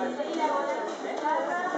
guitarra, guitarra, guitarra,